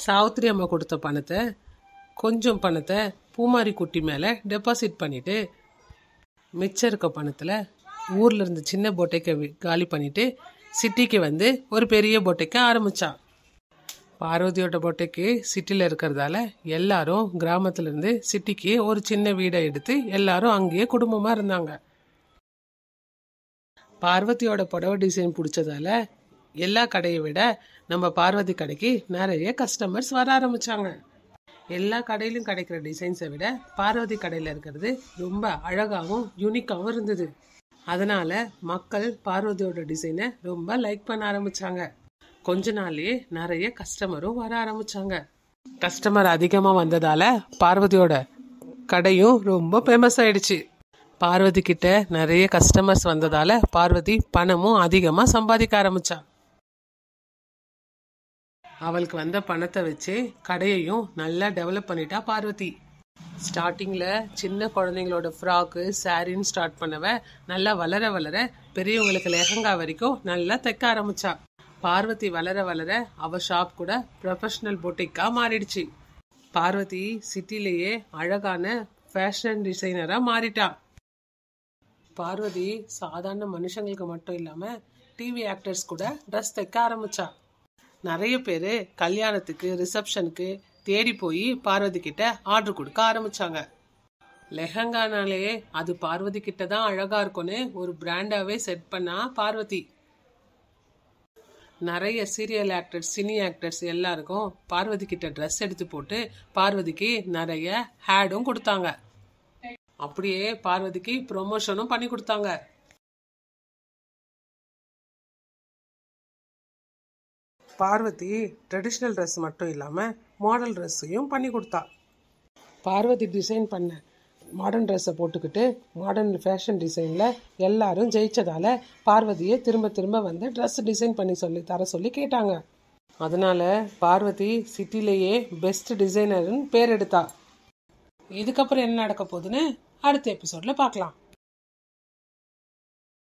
சாவித்திரி அம்மா கொடுத்த பணத்தை கொஞ்சம் பணத்தை பூமாரி குட்டி மேலே டெபாசிட் பண்ணிவிட்டு மிச்சம் இருக்க பணத்தில் ஊரில் இருந்த சின்ன பொட்டைக்கை காலி பண்ணிவிட்டு சிட்டிக்கு வந்து ஒரு பெரிய பொட்டைக்கு ஆரம்பித்தான் பார்வதியோட பொட்டைக்கு சிட்டியில் இருக்கிறதால எல்லாரும் கிராமத்துலேருந்து சிட்டிக்கு ஒரு சின்ன வீடை எடுத்து எல்லாரும் அங்கேயே குடும்பமாக இருந்தாங்க. பார்வதியோட புடவை டிசைன் பிடிச்சதால எல்லா கடையை விட நம்ம பார்வதி கடைக்கு நிறைய கஸ்டமர்ஸ் வர ஆரம்பித்தாங்க எல்லா கடையிலும் கிடைக்கிற டிசைன்ஸை விட பார்வதி கடையில் இருக்கிறது ரொம்ப அழகாகவும் யூனிக்காகவும் இருந்தது. அதனால் மக்கள் பார்வதியோட டிசைனை ரொம்ப லைக் பண்ண ஆரம்பிச்சாங்க. கொஞ்ச நாள்லேயே நிறைய கஸ்டமரும் வர ஆரம்பித்தாங்க கஸ்டமர் அதிகமாக வந்ததால பார்வதியோட கடையும் ரொம்ப ஃபேமஸ் ஆயிடுச்சு. பார்வதி கிட்ட நிறைய கஸ்டமர்ஸ் வந்ததால் பார்வதி பணமும் அதிகமாக சம்பாதிக்க ஆரம்பித்தான் அவளுக்கு வந்த பணத்தை வச்சு கடையையும் நல்லா டெவலப் பண்ணிட்டா பார்வதி. ஸ்டார்டிங்கில் சின்ன குழந்தைங்களோட ஃப்ராக்கு சாரின்னு ஸ்டார்ட் பண்ணவ நல்லா வளர வளர பெரியவங்களுக்கு லெஹங்கா வரைக்கும் நல்லா தைக்க ஆரம்பிச்சா. பார்வதி வளர வளர அவ ஷாப் கூட ப்ரொஃபஷ்னல் பொட்டிக்காக மாறிடுச்சு. பார்வதி சிட்டிலேயே அழகான ஃபேஷன் டிசைனராக மாறிட்டா. பார்வதி சாதாரண மனுஷங்களுக்கு மட்டும் இல்லாமல் டிவி ஆக்டர்ஸ் கூட ட்ரெஸ் தைக்க ஆரம்பிச்சா. நிறைய பேர் கல்யாணத்துக்கு ரிசப்ஷனுக்கு தேடி போய் பார்வதி கிட்ட ஆர்டர் கொடுக்க ஆரம்பிச்சாங்க. லெஹங்கானாலே அது பார்வதி கிட்ட தான் அழகா இருக்கும்னு ஒரு பிராண்டாவே செட் பண்ணா பார்வதி. நிறைய சீரியல் ஆக்டர்ஸ் சினி ஆக்டர்ஸ் எல்லாருக்கும் பார்வதி கிட்ட ட்ரெஸ் எடுத்து போட்டு பார்வதிக்கு நிறைய ஹேடும் கொடுத்தாங்க. அப்படியே பார்வதிக்கு ப்ரொமோஷனும் பண்ணி கொடுத்தாங்க. பார்வதி ட்ரெடிஷ்னல் ட்ரெஸ் மட்டும் இல்லாமல் மாடல் ட்ரெஸ்ஸையும் பண்ணி கொடுத்தா. பார்வதி டிசைன் பண்ண மாடர்ன் ட்ரெஸ்ஸை போட்டுக்கிட்டு மாடர்ன் ஃபேஷன் டிசைனில் எல்லாரும் ஜெயித்ததால் பார்வதியை திரும்ப திரும்ப வந்து ட்ரெஸ் டிசைன் பண்ணி சொல்லி தர சொல்லி கேட்டாங்க. அதனால் பார்வதி சிட்டிலேயே பெஸ்ட் டிசைனர்னு பேர் எடுத்தா. இதுக்கப்புறம் என்ன நடக்க போகுதுன்னு அடுத்த எபிசோடில் பார்க்கலாம்.